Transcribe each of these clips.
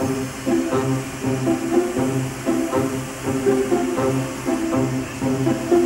Thank you.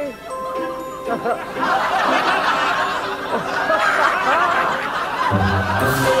boy.